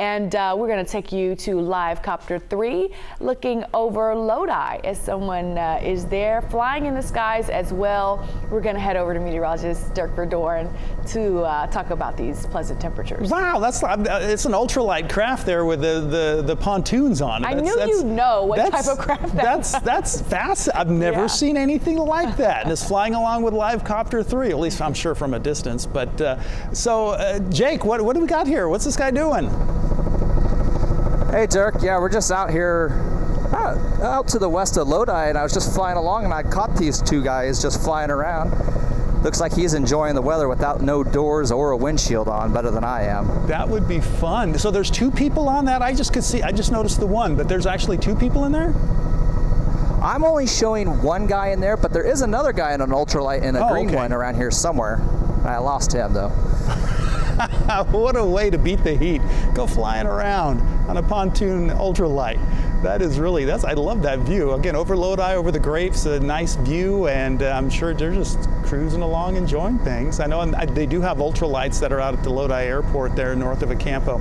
And uh, we're going to take you to Live Copter 3, looking over Lodi as someone uh, is there flying in the skies as well. We're going to head over to meteorologist Dirk Verdoorn to uh, talk about these pleasant temperatures. Wow, that's uh, it's an ultralight craft there with the, the, the pontoons on it. I That's- knew that's- you'd know what type of craft that That's that's fast. I've never Yeah. seen anything like that. And it's flying along with Live Copter 3, at least I'm sure from a distance. But uh, so, uh, Jake, what, what do we got here? What's this guy doing? Hey Dirk, yeah, we're just out here, uh, out to the west of Lodi, and I was just flying along, and I caught these two guys just flying around. Looks like he's enjoying the weather without no doors or a windshield on, better than I am. That would be fun. So there's two people on that. I just could see. I just noticed the one, but there's actually two people in there. I'm only showing one guy in there, but there is another guy in an ultralight and a Oh, green okay. one around here somewhere. I lost him though. what a way to beat the heat. Go flying around on a pontoon ultralight. That is really, that's, I love that view. Again, over Lodi, over the grapes, a nice view, and uh, I'm sure they're just cruising along, enjoying things. I know they do have ultralights that are out at the Lodi airport there north of Acampo.